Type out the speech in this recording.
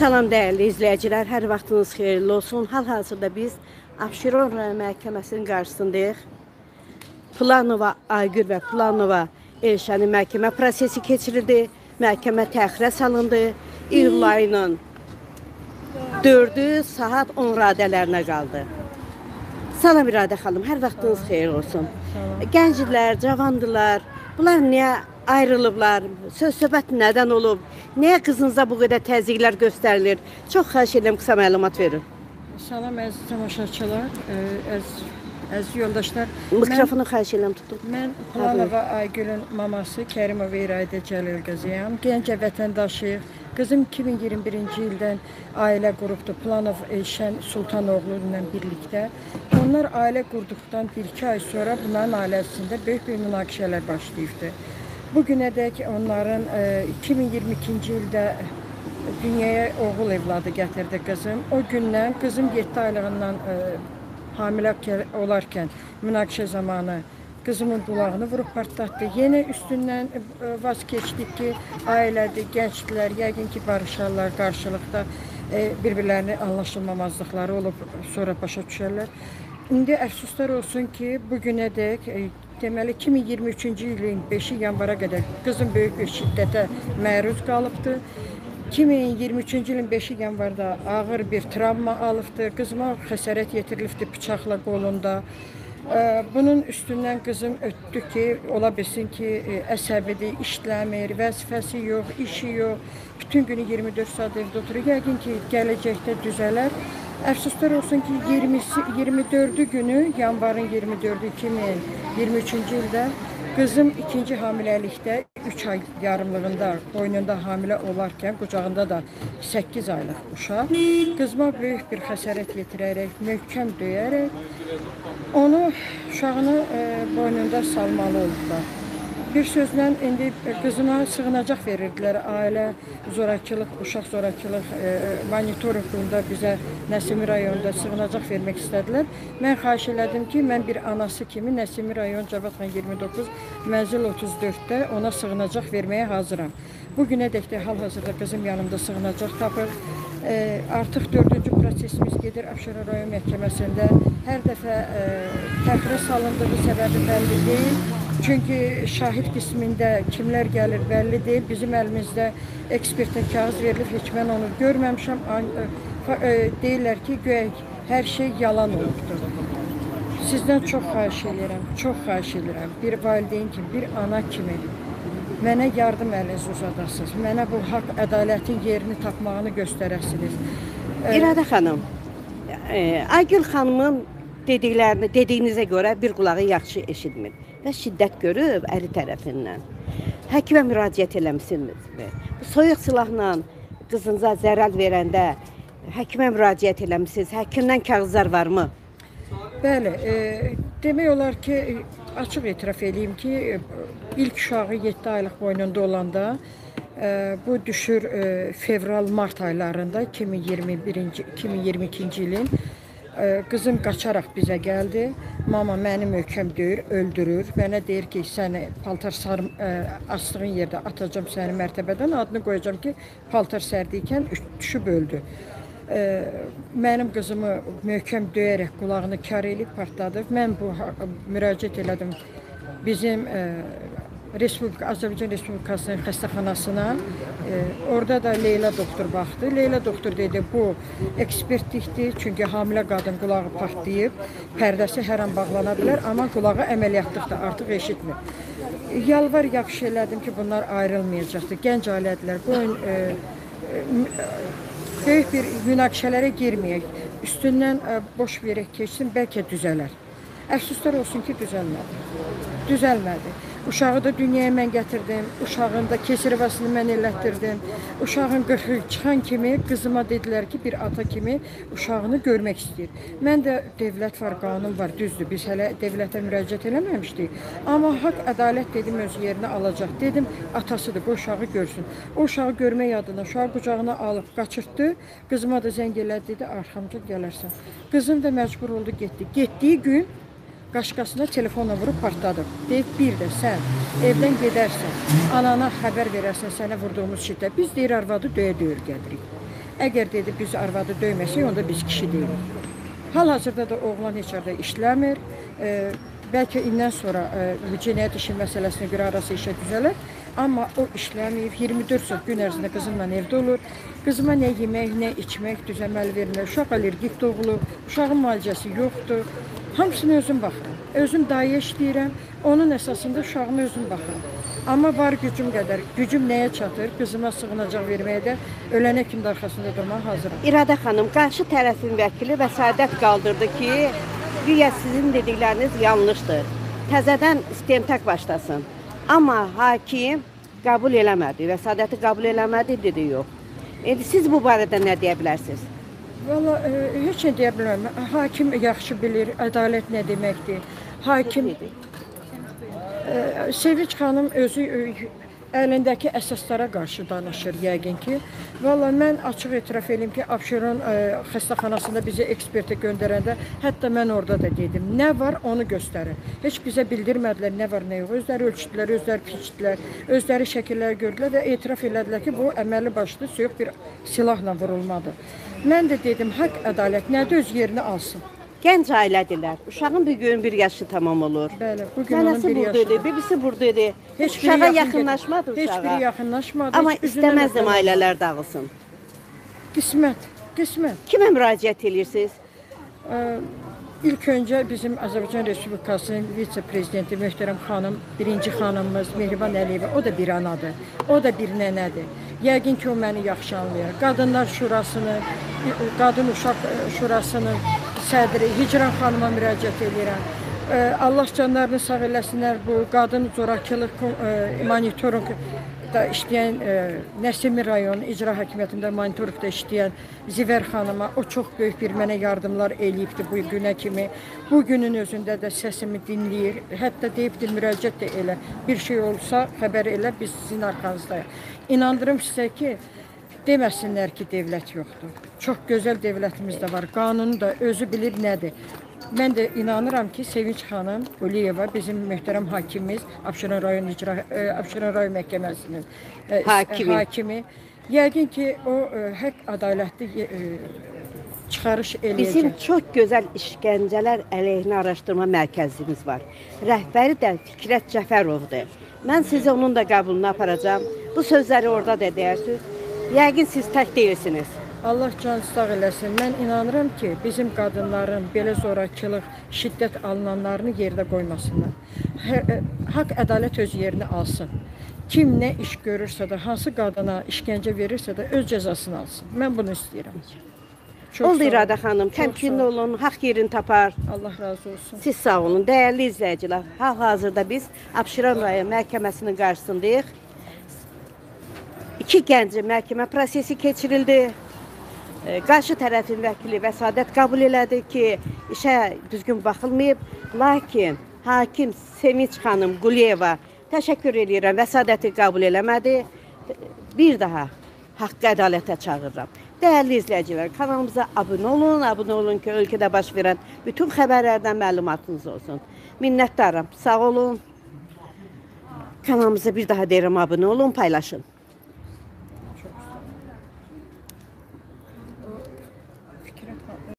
Salam dəyərli izləyicilər, hər vaxtınız xeyirli olsun. Hal-hazırda biz Abşeron rayon məhkəməsinin qarşısındayıq. Planova Aygür və Planova Elşənin məhkəmə prosesi keçirildi. Məhkəmə təxirə salındı. İyul ayının 4-ü saat 10 radələrinə qaldı. Salam İradə xanım, hər vaxtınız xeyir olsun. Gənclər, cavandılar, bunlar niyə ayrılıblar? Söz-söhbət nədən olub? Niyə qızınıza bu qədər təzyiqlər göstərilir? Çox xahiş edirəm qısa məlumat verin. Salam əziz tamaşaçılar, ə, əziz, əziz yoldaşlar. Mikrofonu xahiş edirəm. Mən, mən Planova Aygülün maması Kərimova İradə Cəlil qızıyam. Gəncə vətəndaşıyıq. Qızım 2021-ci ildən ailə qurubdu. Planov Elşən Sultanoğlu ilə birlikdə. Onlar ailə qurduqdan 1-2 ay sonra bunların ailəsində böyük bir münaqişələr başlayıbdı. Bu günədək onların ə, 2022-ci ildə dünyaya oğul evladı gətirdi qızım. O gündən qızım 7 aylığından ə, hamilə olarkən münaqişə zamanı qızımın qulağını vurub partlatdı. Yenə üstündən ə, vaz keçdik ki, ailədir, gənclər yəqin ki, barışarlar qarşılıqda bir-birlərini anlaşılmamazlıqları olub sonra başa düşərlər. İndi əfsuslar olsun ki, bu günədək deməli 2023-cü ilin 5 yanvara qədər qızım böyük bir şiddətə məruz qalıbdı. 2023-cü ilin 5 yanvarda ağır bir travma alıbdı. Qızıma xəsarət yetirilibdi bıçaqla qolunda. Bunun üstündən qızım ötdü ki, ola bilsin ki, əsəbidir, işləmir, vəzifəsi yox, işi yox. Bütün günü 24 saat evdə oturur. Yəqin ki, gələcəkdə düzələr. Əfsuslar olsun ki, 20-si 24-ü günü, yanvarın 24-ü 2023-cü ildə qızım ikinci hamiləlikdə 3 ay yarımlığında boynunda hamilə olarkən qucağında da 8 aylıq uşaq qızıma böyük bir xəsarət yetirərək, möhkəm döyərək onu uşağını e, boynunda salmalı oldular. Bir sözlə indi qızına sığınacaq verirdilər. Ailə zorakılıq, uşaq zorakılıq e, monitorinqunda bizə Nəsimi rayonunda sığınacaq vermək istədilər. Mən xahiş elədim ki, mən bir anası kimi Nəsimi rayon Cavadxan 29 mənzil 34-də ona sığınacaq verməyə hazıram. Bu günədək də hal-hazırda qızım yanımda sığınacaq tapır. E, artıq dördüncü prosesimiz gedir Abşeron rayon məhkəməsində. Hər dəfə e, təxirə salındığı səbəbi bəlli deyil. Çünki şahid qismində kimlər gəlir bəlli deyil. Bizim əlimizdə ekspertə kağız verilib, heç mən onu görməmişəm. E, e, Deyirlər ki, güya hər şey yalan olubdur. Sizdən çox xahiş edirəm, çox xahiş edirəm. Bir valideyn kimi, bir ana kimi mənə yardım əlinizi uzadasınız. Mənə bu haqq, ədalətin yerini tapmağını göstərəsiniz. E, İradə xanım, Aygül xanımın dediklərini dediyinizə görə bir qulağı yaxşı eşitmir və şiddət görüb əri tərəfindən. Həkimə müraciət eləmisinizmi? Soyuq silahla qızınıza zərər verəndə həkimə müraciət eləmisiniz? Həkimdən kağızlar varmı? Bəli, e, demək olar ki, açıq etiraf eləyim ki, ilk uşağı 7 aylıq boynunda olanda e, bu düşür e, fevral-mart aylarında 2021-ci 2022-ci ilin qızım qaçaraq bizə gəldi. Mama məni möhkəm döyür, öldürür. Mənə deyir ki, səni paltar sarım e, asdığın yerdə atacağam səni mərtəbədən, adını qoyacağam ki, paltar sərdiykən üç- düşüb öldü. Ə, mənim qızımı möhkəm döyərək qulağını kar elib partladıb. Mən bu müraciət elədim bizim ə, Respublika Azərbaycan Respublikasının xəstəxanasına. Ə, orada da Leyla doktor baxdı. Leyla doktor dedi, bu ekspertlikdir, çünki hamilə qadın qulağı partlayıb, pərdəsi hər an bağlana bilər, amma qulağı əməliyyatlıqdır, artıq eşitmir. Yalvar yaxşı elədim ki, bunlar ayrılmayacaqdır. Gənc ailədirlər. Bu gün ə, böyük bir münaqişələrə girməyək. Üstündən ə, boş verək keçsin, bəlkə düzələr. Əfsuslar olsun ki, düzəlmədi. Düzəlmədi. Uşağı da dünyaya mən gətirdim. Uşağın da keçirvəsini mən elətdirdim. Uşağın 40 il çıxan kimi qızıma dedilər ki, bir ata kimi uşağını görmək istəyir. Mən də dövlət var, qanun var, düzdür. Biz hələ dövlətə müraciət eləməmişdik. Amma haqq ədalət dedim öz yerinə alacaq. Dedim, atasıdır, bu uşağı görsün. O uşağı görmək adına uşağı qucağına alıb qaçırtdı. Qızıma da zəng elədi, dedi, arxamca gələrsən. Qızım da məcbur oldu, getdi. Getdiyi gün qaşqasına telefona vurub partladım. Deyib bir də sən evdən gedərsən, anana xəbər verərsən sənə vurduğumuz şiddə. Biz deyir arvadı döyə döyür gədirik. Əgər dedi biz arvadı döyməsək, onda biz kişi deyilik. Hal-hazırda da oğlan heç yerdə işləmir. E, bəlkə indən sonra e, cinayət işi məsələsinə görə arası işə düzələr. Amma o işləməyib, 24 saat gün ərzində qızımla evdə olur. Qızıma nə yemək, nə içmək düzəməli vermir. Uşaq allergik doğulub, uşağın müalicəsi yoxdur. Hamısını özüm baxıram. Özüm dayə işləyirəm. Onun əsasında uşağıma özüm baxıram. Amma var gücüm qədər. Gücüm nəyə çatır? Qızıma sığınacaq verməyə də ölənə kimi də arxasında durmağa hazıram. İradə xanım, qarşı tərəfin vəkili vəsadət qaldırdı ki, güya sizin dedikləriniz yanlışdır. Təzədən istintaq başlasın. Amma hakim qəbul eləmədi, vəsadəti qəbul eləmədi dedi yox. İndi siz bu barədə nə deyə bilərsiniz? Valla e, heç nə deyə bilmirəm. Hakim yaxşı bilir ədalət nə deməkdir. Hakim e, Sevinç xanım özü e, əlindəki əsaslara qarşı danışır yəqin ki. Valla mən açıq etiraf edim ki, Abşeron e, xəstəxanasında bizi ekspertə göndərəndə hətta mən orada da dedim. Nə var onu göstərin. Heç bizə bildirmədilər nə var nə yox. Özləri ölçdülər, özləri piçdilər, özləri şəkillər gördülər və etiraf elədilər ki, bu əməli başlı soyuq bir silahla vurulmadır. Mən də dedim, haqq ədalət nədir öz yerini alsın. Gənc ailədirlər. Uşağın bir gün bir yaşı tamam olur. Bəli, bu gün onun bir buradaydı, yaşı. bibisi buradaydı. Heç Uşağa yaxınlaşmadı Heç uşağa. biri yaxınlaşmadı. Amma heç istəməzdim ailələr dağılsın. Qismət, qismət. Kimə müraciət edirsiniz? İlk öncə bizim Azərbaycan Respublikasının vitse-prezidenti möhtərəm xanım, birinci xanımımız Mehriban Əliyeva, o da bir anadır, o da bir nənədir. Yəqin ki, o məni yaxşı anlayır. Qadınlar Şurasının, Qadın Uşaq ə, Şurasının sədri Hicran xanıma müraciət edirəm. Allah canlarını sağ eləsinlər bu qadın zorakılıq ə, monitorinq da işləyən e, Nəsimi rayon icra hakimiyyətində monitorinqdə işləyən Zivər xanıma o çox böyük bir mənə yardımlar eləyibdi bu günə kimi. Bu günün özündə də səsimi dinləyir. Hətta deyibdi müraciət də elə. Bir şey olsa xəbər elə biz sizin arxanızdayıq. İnandırım sizə ki, deməsinlər ki, dövlət yoxdur. Çox gözəl dövlətimiz də var. Qanunu da özü bilir nədir. Mən də inanıram ki, Sevinç xanım Uliyeva bizim möhtərəm hakimimiz Abşeron rayon icra e, Abşeron rayon məhkəməsinin e, Hakimi. hakimi. Yəqin ki, o e, haqq ədalətli çıxarış eləyəcək. Bizim çox gözəl işgəncələr əleyhinə araşdırma mərkəzimiz var. Rəhbəri də Fikrət Cəfərovdur. Mən sizi onun da qəbuluna aparacağam. Bu sözləri orada da deyərsiniz. Yəqin siz tək deyilsiniz. Allah can sağ eləsin. Mən inanıram ki, bizim qadınların belə zorakılıq, şiddət alınanlarını yerdə qoymasınlar. Hə- ə, Haqq ədalət öz yerini alsın. Kim nə iş görürsə də, hansı qadına işgəncə verirsə də öz cəzasını alsın. Mən bunu istəyirəm. Çox Oldu. İradə xanım, Çox təmkin sağ olun. olun, haqq yerini tapar. Allah razı olsun. Siz sağ olun, dəyərli izləyicilər. Hal-hazırda biz Abşeron rayon məhkəməsinin qarşısındayıq. İki gəncin məhkəmə prosesi keçirildi. E, Qarşı tərəfin vəkili vəsadət qəbul elədi ki, işə düzgün baxılmayıb, lakin hakim Sevinç xanım Quliyeva təşəkkür edirəm, vəsadəti qəbul eləmədi. Bir daha haqq ədalətə çağırıram. Dəyərli izləyicilər, kanalımıza abunə olun, abunə olun ki, ölkədə baş verən bütün xəbərlərdən məlumatınız olsun. Minnətdaram. Sağ olun. Kanalımıza bir daha deyirəm abunə olun, paylaşın.